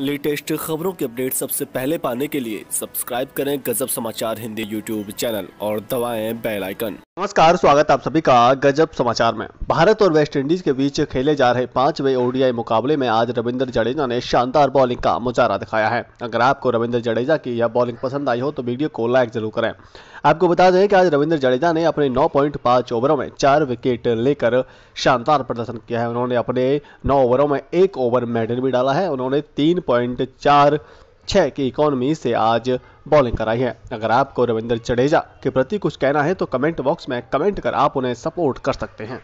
Latest खबरों के update सबसे पहले पाने के लिए सब्सक्राइब करें गजब समाचार हिंदी यूट्यूब चैनल और दबाएँ बेल आइकन। नमस्कार, स्वागत आप सभी का गजब समाचार में। भारत और वेस्ट इंडीज के बीच खेले जा रहे पाँचवें ओडीआई मुकाबले में आज रविंद्र जडेजा ने शानदार बॉलिंग का मुजाहरा दिखाया है। अगर आपको रविंद्र जडेजा की यह बॉलिंग पसंद आई हो तो वीडियो को लाइक ज़रूर करें। आपको बता दें कि आज रविंद्र जडेजा ने अपने 9.5 ओवरों में चार विकेट लेकर शानदार प्रदर्शन किया है। उन्होंने अपने नौ ओवरों में एक ओवर मेडल भी डाला है। उन्होंने तीन पॉइंट चार छः की इकोनॉमी से आज बॉलिंग कराई है। अगर आपको रविंद्र जडेजा के प्रति कुछ कहना है तो कमेंट बॉक्स में कमेंट कर आप उन्हें सपोर्ट कर सकते हैं।